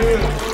Dude.